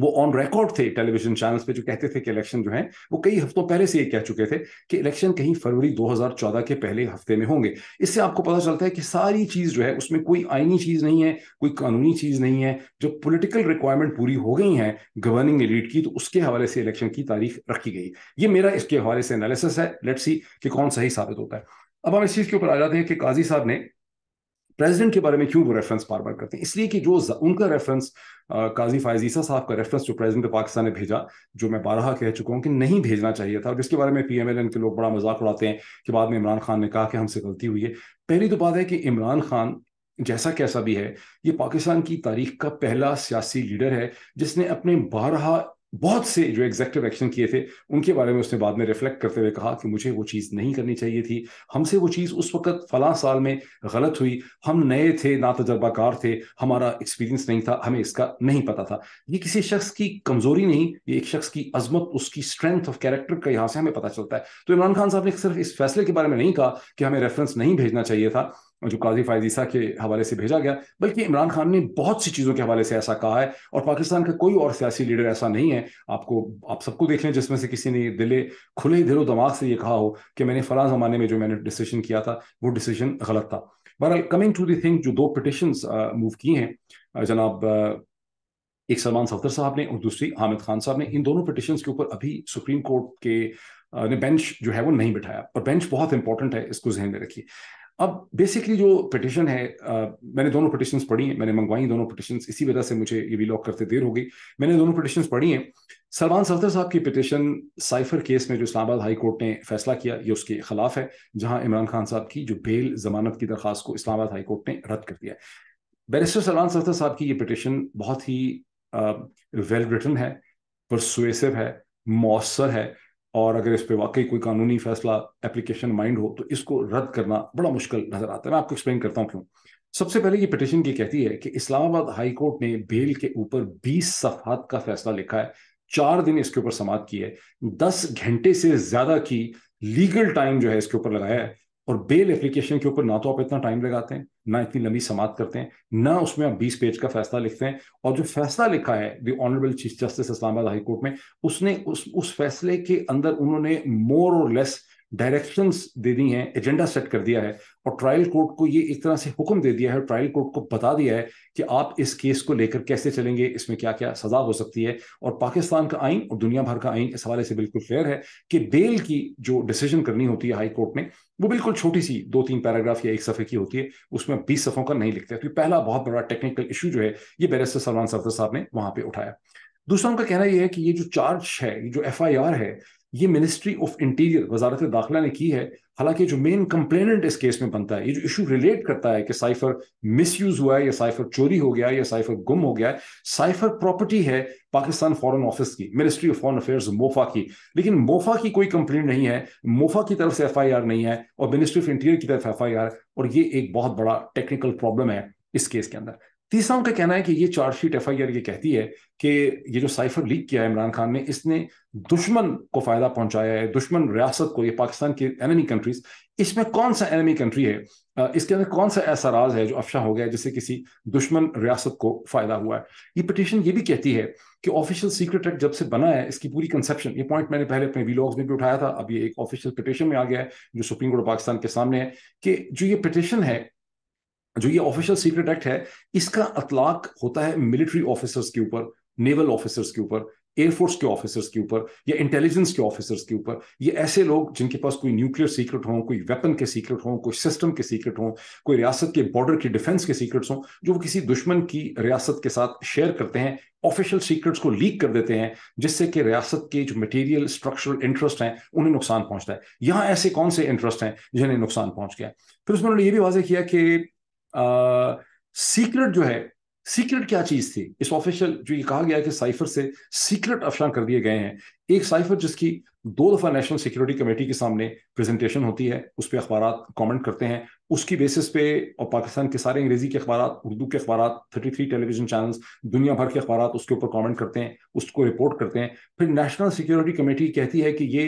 वो ऑन रिकॉर्ड थे टेलीविज़न चैनल्स पे जो कहते थे कि इलेक्शन जो है, वो कई हफ्तों पहले से ये कह चुके थे कि इलेक्शन कहीं फरवरी 2014 के पहले हफ़्ते में होंगे। इससे आपको पता चलता है कि सारी चीज़ जो है, उसमें कोई आईनी चीज़ नहीं है, कोई कानूनी चीज़ नहीं है। जो पॉलिटिकल रिक्वायरमेंट पूरी हो गई है गवर्निंग एलिट की तो उसके हवाले से इलेक्शन की तारीख रखी गई। ये मेरा इसके हवाले से एनालिसिस है। लेट्स सी कि कौन सही साबित होता है। अब हम इस चीज़ के ऊपर आ जाते हैं कि काजी साहब ने प्रेसिडेंट के बारे में क्यों वो रेफरेंस बार बार करते हैं? इसलिए कि जो उनका रेफरेंस काजी फायजीसा साहब का रेफरेंस जो प्रेसिडेंट ऑफ़ पाकिस्तान ने भेजा, जो मैं बारहा कह चुका हूँ कि नहीं भेजना चाहिए था, और जिसके बारे में पी एम एल एन के लोग बड़ा मज़ाक उड़ाते हैं कि बाद में इमरान खान ने कहा कि हमसे गलती हुई है। पहली तो बात है कि इमरान खान जैसा कैसा भी है, ये पाकिस्तान की तारीख का पहला सियासी लीडर है, जिसने अपने बारहा बहुत से जो एग्जेक्टिव एक्शन किए थे, उनके बारे में उसने बाद में रिफ्लेक्ट करते हुए कहा कि मुझे वो चीज़ नहीं करनी चाहिए थी। हमसे वो चीज़ उस वक्त फला साल में गलत हुई। हम नए थे, ना तजर्बाकार थे, हमारा एक्सपीरियंस नहीं था, हमें इसका नहीं पता था। ये किसी शख्स की कमज़ोरी नहीं, ये एक शख्स की अजमत, उसकी स्ट्रेंथ ऑफ़ कैरेक्टर का यहाँ से हमें पता चलता है। तो इमरान खान साहब ने सिर्फ़ इस फैसले के बारे में नहीं कहा कि हमें रेफरेंस नहीं भेजना चाहिए था। जो काजी फायजीसा के हवाले से भेजा गया, बल्कि इमरान खान ने बहुत सी चीज़ों के हवाले से ऐसा कहा है और पाकिस्तान का कोई और सियासी लीडर ऐसा नहीं है। आपको, आप सबको देख लें जिसमें से किसी ने दिले खुले दिलो दिमाग से ये कहा हो कि मैंने फला ज़माने में जो मैंने डिसीज़न किया था, वो डिसीज़न गलत था। बहरहाल कमिंग टू दी थिंग जो दो पिटिशन मूव की हैं जनाब एक सलमान सफदर साहब ने और दूसरी हामिद खान साहब ने, इन दोनों पिटिशन के ऊपर अभी सुप्रीम कोर्ट के ने बेंच जो है वो नहीं बिठाया। और बेंच बहुत इंपॉर्टेंट है, इसको जहन में रखिए। अब बेसिकली जो पिटिशन है आ, मैंने दोनों पिटिशंस पढ़ी हैं मैंने मंगवाई दोनों पिटिशंस इसी वजह से मुझे ये लॉक करते देर हो गई। मैंने दोनों पिटिशंस पढ़ी हैं। सलमान सफदर साहब की पिटिशन साइफर केस में जो इस्लामाबाद हाई कोर्ट ने फैसला किया ये उसके खिलाफ है जहाँ इमरान खान साहब की जो बेल जमानत की दरख्वास्त को इस्लामाबाद हाई कोर्ट ने रद्द कर दिया बैरिस्टर सलमान सफदर साहब की ये पिटिशन बहुत ही वेल रिटन है परसुएसिव है मौसर है और अगर इस पर वाकई कोई कानूनी फैसला एप्लीकेशन माइंड हो तो इसको रद्द करना बड़ा मुश्किल नज़र आता है। मैं आपको एक्सप्लेन करता हूँ क्यों। सबसे पहले ये पिटिशन की कहती है कि इस्लामाबाद हाई कोर्ट ने बेल के ऊपर 20 सफात का फैसला लिखा है, चार दिन इसके ऊपर समाप्त की है। दस घंटे से ज़्यादा की लीगल टाइम जो है इसके ऊपर लगाया है। और बेल एप्लीकेशन के ऊपर ना तो आप इतना टाइम लगाते हैं, ना इतनी लंबी समाप्त करते हैं, ना उसमें आप बीस पेज का फैसला लिखते हैं। और जो फैसला लिखा है the honourable chief justice Islamabad high court में, उसने उस उस फैसले के अंदर उन्होंने मोर और लेस डायरेक्शंस दे दी हैं, एजेंडा सेट कर दिया है और ट्रायल कोर्ट को ये एक तरह से हुक्म दे दिया है ट्रायल कोर्ट को बता दिया है कि आप इस केस को लेकर कैसे चलेंगे, इसमें क्या क्या सजा हो सकती है। और पाकिस्तान का आइन और दुनिया भर का आइन इस हवाले से बिल्कुल क्लियर है कि बेल की जो डिसीज़न करनी होती है हाई कोर्ट में, वो बिल्कुल छोटी सी दो तीन पैराग्राफ या एक सफ़े की होती है, उसमें बीस सफ़ों का नहीं लिखते। तो पहला बहुत बड़ा टेक्निकल इशू जो है, ये बैरिस्टर सलमान सफदर साहब ने वहाँ पर उठाया। दूसरा उनका कहना यह है कि ये जो चार्ज है, ये जो एफ़ है ये मिनिस्ट्री ऑफ़ इंटीरियर वजारत दाखिला ने की है। हालाँकि जो मेन कंप्लेनेंट इस केस में बनता है, ये जो इशू रिलेट करता है कि साइफर मिसयूज हुआ है, या साइफर चोरी हो गया, या साइफर गुम हो गया है साइफर प्रॉपर्टी है पाकिस्तान फॉरेन ऑफ़िस की ministry of foreign affairs MOFA की। लेकिन मोफा की कोई कंप्लेंट नहीं है, मोफा की तरफ़ से एफ़ नहीं है, और मिनिस्ट्री ऑफ़ इंटीरियर की तरफ़ एफआईआर और ये एक बहुत बड़ा टेक्निकल प्रॉब्लम है इस केस के अंदर। तीसरा उनका कहना है कि ये चार्जशीट एफ़ आई आर ये कहती है कि ये जो साइफर लीक किया है इमरान खान ने, इसने दुश्मन को फ़ायदा पहुँचाया है, दुश्मन रियासत को, ये पाकिस्तान की एनिमी कंट्रीज़ इसमें कौन सा एनिमी कंट्री है? इसके अंदर कौन सा ऐसा राज है जो अफशा हो गया जिससे किसी दुश्मन रियासत को फ़ायदा हुआ है? ये पिटिशन ये भी कहती है कि ऑफिशियल सीक्रेट एक्ट जब से बना है, इसकी पूरी कंसेप्शन ये पॉइंट मैंने पहले अपने वीलॉग्स में भी उठाया था, अब ये एक ऑफिशियल पिटिशन में आ गया है, जो सुप्रीम कोर्ट पाकिस्तान के सामने है, कि जो ये पिटिशन है जो ये ऑफिशियल सीक्रेट एक्ट है, इसका अतलाक होता है मिलिट्री ऑफिसर्स के ऊपर नेवल ऑफिसर्स के ऊपर एयरफोर्स के ऑफिसर्स के ऊपर, या इंटेलिजेंस के ऑफिसर्स के ऊपर। ये ऐसे लोग जिनके पास कोई न्यूक्लियर सीक्रेट हो, कोई वेपन के सीक्रेट हो, कोई सिस्टम के सीक्रेट हो, कोई रियासत के बॉर्डर के डिफेंस के सीक्रेट्स हो, जो वो किसी दुश्मन की रियासत के साथ शेयर करते हैं ऑफिशियल सीक्रेट्स को लीक कर देते हैं, जिससे कि रियासत के जो मटेरियल स्ट्रक्चरल इंटरेस्ट हैं, उन्हें नुकसान पहुँचता है। यहाँ ऐसे कौन से इंटरेस्ट हैं जिन्हें नुकसान पहुँच गया? फिर उसमें उन्होंने ये भी वाजे किया कि सीक्रेट जो है सीक्रेट क्या चीज़ थी? इस ऑफिशियल जो ये कहा गया है कि साइफर से सीक्रेट अफशा कर दिए गए हैं। एक साइफर जिसकी दो दफ़ा नेशनल सिक्योरिटी कमेटी के सामने प्रेजेंटेशन होती है, उस पर अखबार कमेंट करते हैं। उसकी बेसिस पे और पाकिस्तान के सारे अंग्रेज़ी के अखबार उर्दू के अखबार थर्टी थ्री टेलीविज़न चैनल्स दुनिया भर के अखबार उसके ऊपर कमेंट करते हैं, उसको रिपोर्ट करते हैं। फिर नेशनल सिक्योरिटी कमेटी कहती है कि ये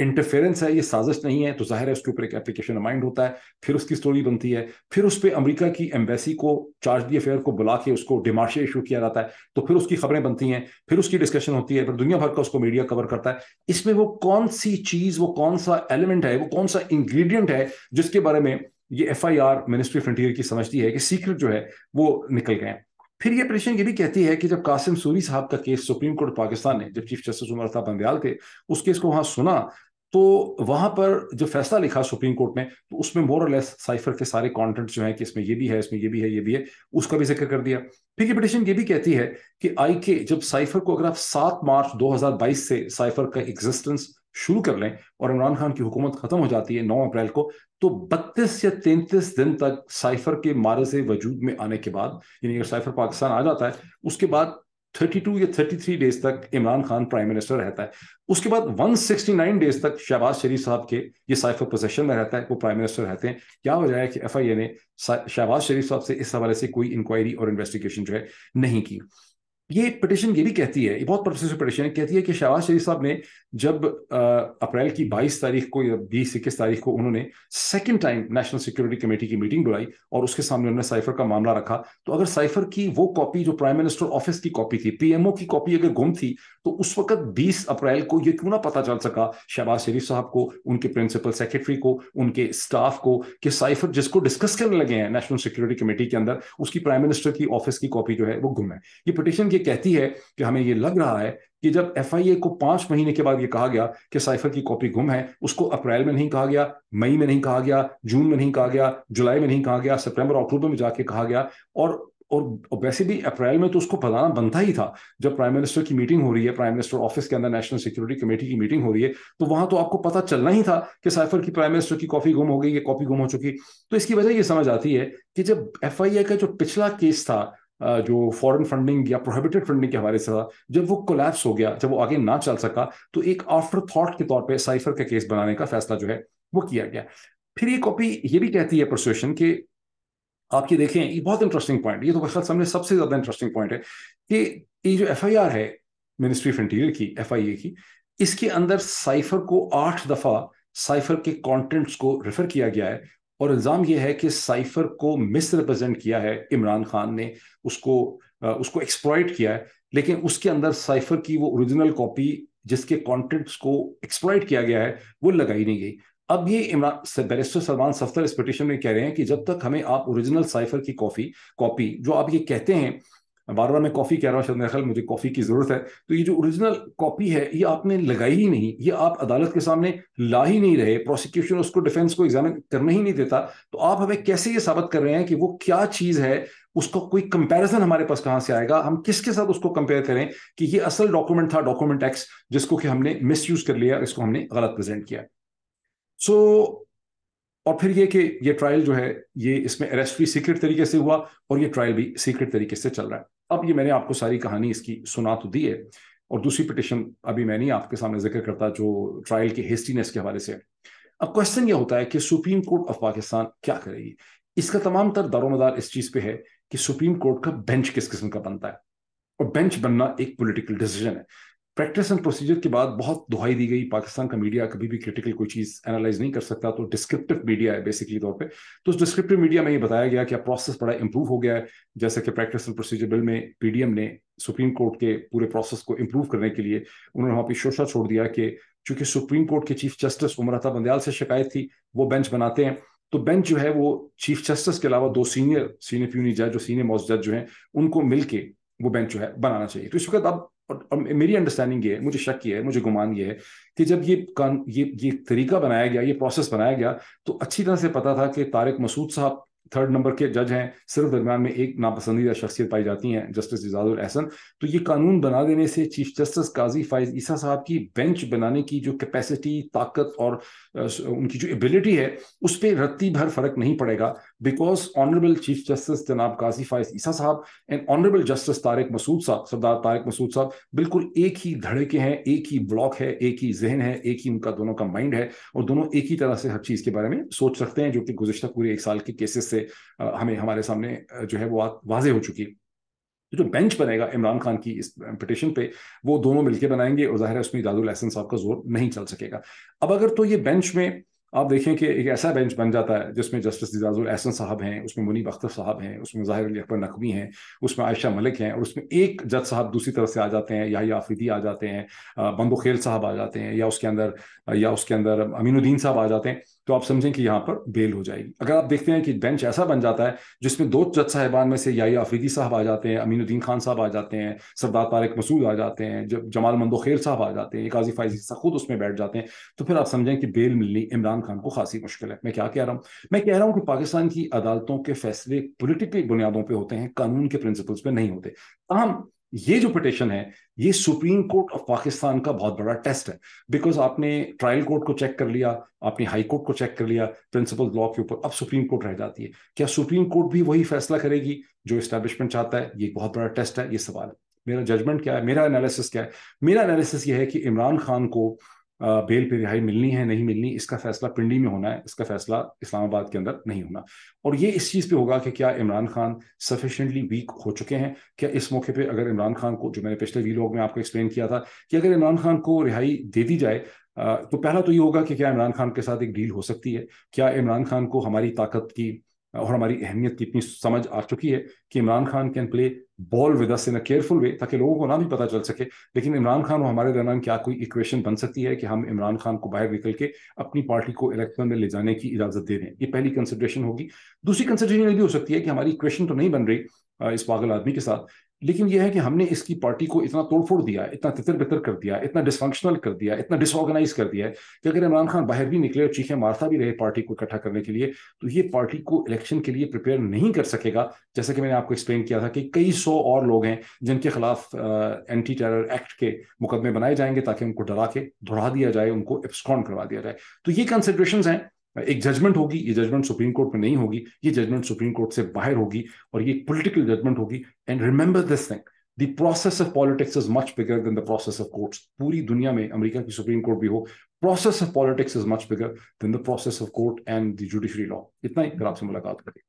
इंटरफेरेंस है, ये साजिश नहीं है। तो ज़ाहिर है उसके ऊपर एक एप्लीकेशन अमाइंड होता है, फिर उसकी स्टोरी बनती है। फिर उस पर अमरीका की एम्बेसी को चार्ज दी अफेयर को बुला के उसको डिमार्शे इशू किया जाता है। तो फिर उसकी खबरें बनती हैं, फिर उसकी डिस्कशन होती है, फिर दुनिया भर का उसको मीडिया कवर करता है। इसमें वो कौन सी चीज़, वो कौन सा एलिमेंट है, वो कौन सा इंग्रेडिएंट है, जिसके बारे में ये F I R ministry frontier की समझती है कि सीक्रेट जो है, वो निकल गए फिर ये परेशान ये भी कहती है कि जब कासिम सूरी साहब का केस सुप्रीम कोर्ट पाकिस्तान ने, जब चीफ जस्टिस उमर साहब बंदयाल थे, उस केस को वहाँ सुना तो वहाँ पर जो फैसला लिखा सुप्रीम कोर्ट ने तो उसमें मोर और लेस साइफर के सारे कंटेंट जो है कि इसमें ये भी है, इसमें ये भी है, ये भी है, उसका भी ज़िक्र कर दिया। फिर ये पिटिशन ये भी कहती है कि आई के जब साइफर को अगर आप सात मार्च 2022 से साइफर का एग्जिस्टेंस शुरू कर लें और इमरान खान की हुकूमत खत्म हो जाती है 9 अप्रैल को तो 32 या 33 दिन तक साइफर के मारे से वजूद में आने के बाद, यानी अगर साइफर पाकिस्तान आ जाता है, उसके बाद 32 या 33 डेज़ तक इमरान खान प्राइम मिनिस्टर रहता है। उसके बाद 169 डेज़ तक शहबाज शरीफ साहब के ये साइफर पोजेशन में रहता है, वो प्राइम मिनिस्टर रहते हैं। क्या वजह है कि एफ़ आई ए ने शहबाज शरीफ साहब से इस हवाले से कोई इंक्वायरी और इन्वेस्टिगेशन जो है नहीं की? ये पिटिशन ये भी कहती है, ये बहुत परसेसिव पिटिशन है, कहती है कि शहबाज शरीफ साहब ने जब अप्रैल की 22 तारीख को या 20 इक्कीस तारीख को उन्होंने second time national security committee की मीटिंग बुलाई और उसके सामने उन्होंने साइफर का मामला रखा। तो अगर साइफर की वो कॉपी जो प्राइम मिनिस्टर ऑफ़िस की कॉपी थी पीएमओ की कॉपी अगर गुम थी तो उस वक्त 20 अप्रैल को यह क्यों ना पता चल सका शहबाज शरीफ साहब को, उनके प्रिंसिपल सेक्रेटरी को, उनके स्टाफ को कि साइफर जिसको डिस्कस करने लगे हैं नेशनल सिक्योरिटी कमेटी के अंदर, उसकी प्राइम मिनिस्टर की ऑफ़िस की कॉपी जो है वो गुम है। ये पिटिशन ये कहती है कि हमें ये लग रहा है कि जब एफआईए को पाँच महीने के बाद ये कहा गया कि साइफर की कॉपी गुम है, उसको अप्रैल में नहीं कहा गया, मई में नहीं कहा गया, जून में नहीं कहा गया, जुलाई में नहीं कहा गया, सितंबर, अक्टूबर में जाके कहा गया, और और वैसे भी अप्रैल में तो उसको बताना बनता ही था। जब प्राइम मिनिस्टर की मीटिंग हो रही है प्राइम मिनिस्टर ऑफ़िस के अंदर नेशनल सिक्योरिटी कमेटी की मीटिंग हो रही है तो वहाँ तो आपको पता चलना ही था कि साइफर की प्राइम मिनिस्टर की कॉपी गुम हो गई कॉपी गुम हो चुकी। तो इसकी वजह यह समझ आती है कि जब एफ़ का जो पिछला केस था जो फॉरेन फंडिंग या प्रोहिबिटेड फंडिंग के हवाले से था, जब वो कोलैप्स हो गया, जब वो आगे ना चल सका तो एक आफ्टर थॉट के तौर पे साइफर का केस बनाने का फैसला जो है, वो किया गया। फिर ये कॉपी ये भी कहती है प्रोसिक्यूशन कि, आप ये देखें, ये बहुत इंटरेस्टिंग पॉइंट ये तो मेरे सामने सबसे ज़्यादा इंटरेस्टिंग पॉइंट है कि ये जो एफआईआर है मिनिस्ट्री ऑफ़ इंटीरियर की एफआईए की, इसके अंदर साइफर को आठ दफ़ा साइफर के कंटेंट्स को रेफर किया गया है। और इल्ज़ाम यह है कि साइफर को मिसरिप्रजेंट किया है, इमरान खान ने उसको उसको एक्सप्लॉयट किया है, लेकिन उसके अंदर साइफर की वो ओरिजिनल कॉपी जिसके कॉन्टेंट्स को एक्सप्लॉयट किया गया है, वो लगाई नहीं गई। अब ये इमरान बैरिस्टर सलमान सफ्तर इस पिटिशन में कह रहे हैं कि जब तक हमें आप ओरिजिनल साइफर की कॉपी कॉपी जो आप ये कहते हैं बार बार मैं कॉफ़ी कह रहा हूँ शायद ख्याल मुझे कॉफ़ी की ज़रूरत है। तो ये जो ओरिजिनल कॉपी है ये आपने लगाई ही नहीं ये आप अदालत के सामने ला ही नहीं रहे प्रोसिक्यूशन उसको डिफेंस को एग्जामिन करने ही नहीं देता। तो आप हमें कैसे ये साबित कर रहे हैं कि वो क्या चीज़ है उसका कोई कंपैरिजन हमारे पास कहाँ से आएगा? हम किसके साथ उसको कंपेयर करें कि ये असल डॉक्यूमेंट था डॉक्यूमेंट एक्स जिसको कि हमने मिस कर लिया इसको हमने गलत प्रेजेंट किया। सो so, और फिर ये कि ये ट्रायल जो है, ये इसमें अरेस्ट भी सीक्रेट तरीके से हुआ और ये ट्रायल भी सीक्रेट तरीके से चल रहा है। अब ये मैंने आपको सारी कहानी इसकी सुना तो दी है और दूसरी पिटिशन अभी मैं नहीं आपके सामने ज़िक्र करता जो ट्रायल के हेस्टीनेस के हवाले से अब क्वेश्चन ये होता है कि सुप्रीम कोर्ट ऑफ़ पाकिस्तान क्या करेगी? इसका तमाम तर दारोमदार इस चीज़ पे है कि सुप्रीम कोर्ट का बेंच किस किस्म का बनता है? और बेंच बनना एक पॉलिटिकल डिसीज़न है। प्रैक्टिस एंड प्रोसीजर के बाद बहुत दुहाई दी गई। पाकिस्तान का मीडिया कभी भी क्रिटिकल कोई चीज़ एनालाइज नहीं कर सकता तो डिस्क्रिप्टिव मीडिया है बेसिकली तौर पे। तो उस डिस्क्रिप्टिव मीडिया में ये बताया गया कि प्रोसेस बड़ा इंप्रूव हो गया है। जैसे कि प्रैक्टिस एंड प्रोसीजर बिल में पीडीएम ने सुप्रीम कोर्ट के पूरे प्रोसेस को इंप्रूव करने के लिए उन्होंने वहाँ पर शोशा छोड़ दिया कि चूँकि सुप्रीम कोर्ट के चीफ जस्टिस उमरता बंदयाल से शिकायत थी, वो बेंच बनाते हैं। तो बेंच जो है वो चीफ जस्टिस के अलावा दो सीनियर सीनियर प्यूनी जज जो सीनियर मोस्ट जज जो है, उनको मिलके वो बेंच जो है बनाना चाहिए। तो इस वक्त अब और, मेरी अंडरस्टैंडिंग ये है मुझे शक ये है मुझे गुमान ये है कि जब ये ये ये तरीका बनाया गया ये प्रोसेस बनाया गया तो अच्छी तरह से पता था कि तारिक मसूद साहब थर्ड नंबर के जज हैं, सिर्फ़ दरमियान में एक नापसंदीदा शख्सियत पाई जाती हैं जस्टिस इजाजुल एहसन तो ये कानून बना देने से चीफ जस्टिस काजी फाइज ईसा साहब की बेंच बनाने की जो कैपेसिटी ताकत और उनकी जो एबिलिटी है, उस पर रत्ती भर फ़र्क नहीं पड़ेगा। बिकॉज़ ऑनरेबल चीफ जस्टिस जनाब काजी फाइज ईसा साहब and honourable justice Tariq Masood साहब, सरदार तारिक मसूद साहब बिल्कुल एक ही धड़े के हैं, एक ही ब्लॉक है, एक ही जहन है, एक ही उनका दोनों का माइंड है और दोनों एक ही तरह से हर चीज़ के बारे में सोच सकते हैं, जो कि गुजशत पूरे एक साल के केसेस से हमें, हमारे सामने जो है वो वाजे हो चुकी है। जो बेंच बनेगा इमरान खान की इस पिटिशन पे, वो दोनों मिलकर बनाएँगे और ज़ाहिर है उसमें दादुल एहसन साहब का ज़ोर नहीं चल सकेगा। अब अगर तो ये बेंच में आप देखें कि एक ऐसा बेंच बन जाता है, जिसमें जस्टिस दिजाजुल एहसन साहब हैं, उसमें मुनीब अख्तर साहब हैं, उसमें ज़ाहिर अली अकबर नकवी हैं, उसमें आयशा मलिक हैं, और उसमें एक जज साहब दूसरी तरफ़ से आ जाते हैं या आफरीदी आ जाते हैं बंदो खेल साहब आ जाते हैं, या उसके अंदर, या उसके अंदर अमीनुद्दीन साहब आ जाते हैं। तो आप समझें कि यहाँ पर बेल हो जाएगी। अगर आप देखते हैं कि बेंच ऐसा बन जाता है, जिसमें दो जज साहिबान में से या अफरीदी साहब आ जाते हैं, अमीनुद्दीन खान साहब आ जाते हैं, सरदार तारिक मसूद आ जाते हैं जब जमाल मंदो खेर साहब आ जाते हैं काजी फाइजी खुद उसमें बैठ जाते हैं। तो फिर आप समझें कि बेल मिलनी इमरान खान को खासी मुश्किल है। मैं क्या कह रहा हूँ? मैं कह रहा हूँ कि पाकिस्तान की अदालतों के फैसले पोलिटिकल बुनियादों पर होते हैं, कानून के प्रिंसिपल्स पर नहीं होते। तमाम ये जो पिटिशन है, ये सुप्रीम कोर्ट ऑफ़ पाकिस्तान का बहुत बड़ा टेस्ट है। बिकॉज़ आपने ट्रायल कोर्ट को चेक कर लिया, आपने हाई कोर्ट को चेक कर लिया प्रिंसिपल लॉ के ऊपर अब सुप्रीम कोर्ट रह जाती है। क्या सुप्रीम कोर्ट भी वही फैसला करेगी जो इस्टेब्लिशमेंट चाहता है? ये बहुत बड़ा टेस्ट है, ये सवाल है। मेरा जजमेंट क्या है? मेरा एनालिसिस क्या है? मेरा एनालिसिस ये है कि इमरान खान को बेल पे रिहाई मिलनी है, नहीं मिलनी, इसका फैसला पिंडी में होना है, इसका फैसला इस्लामाबाद के अंदर नहीं होना। और ये इस चीज़ पे होगा कि क्या इमरान खान सफिशेंटली वीक हो चुके हैं? क्या इस मौके पे अगर इमरान खान को, जो मैंने पिछले वी वीलॉग में आपको एक्सप्लेन किया था, कि अगर इमरान खान को रिहाई दे दी जाए तो पहला तो ये होगा कि क्या इमरान खान के साथ एक डील हो सकती है? क्या इमरान खान को हमारी ताकत की और हमारी अहमियत की इतनी समझ आ चुकी है कि Imran Khan can play ball with us in a careful way ताकि लोगों को ना भी पता चल सके। लेकिन इमरान खान और हमारे दरमियान क्या कोई इक्वेशन बन सकती है कि हम इमरान खान को बाहर निकल के अपनी पार्टी को इलेक्शन में ले जाने की इजाज़त दे दें ये पहली कंसिड्रेशन होगी। दूसरी कंसिड्रेशन ये भी हो सकती है कि हमारी इक्वेशन तो नहीं बन रही इस पागल आदमी के साथ। लेकिन यह है कि हमने इसकी पार्टी को इतना तोड़फोड़ दिया, इतना तितर बितर कर दिया, इतना डिसफंक्शनल कर दिया, इतना डिसऑर्गेनाइज कर दिया है कि अगर इमरान खान बाहर भी निकले और चीखें मारता भी रहे पार्टी को इकट्ठा करने के लिए तो ये पार्टी को इलेक्शन के लिए प्रिपेयर नहीं कर सकेगा। जैसे कि मैंने आपको एक्सप्लेन किया था कि कई सौ और लोग हैं जिनके खिलाफ एंटी टेरर एक्ट के मुकदमे बनाए जाएँगे ताकि उनको डरा के धुरा दिया जाए, उनको एब्सकॉन करवा दिया जाए। तो ये कंसिडरेशन हैं। एक जजमेंट होगी, ये जजमेंट सुप्रीम कोर्ट में नहीं होगी, ये जजमेंट सुप्रीम कोर्ट से बाहर होगी और ये पॉलिटिकल जजमेंट होगी। And remember this thing the process of politics is much bigger than the process of courts पूरी दुनिया में, अमेरिका की सुप्रीम कोर्ट भी हो process of politics is much bigger than the process of court and the judiciary law इतना ही फिर आपसे मुलाकात करें।